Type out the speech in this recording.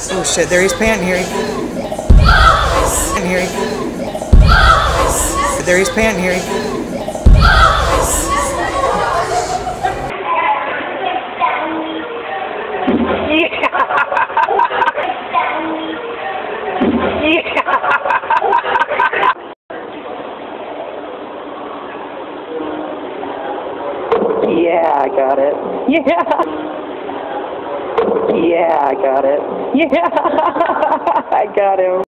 Oh shit, there he's panting here. Panting here. There he's panting here. Yeah, I got it. Yeah. Yeah, I got it. Yeah. I got him.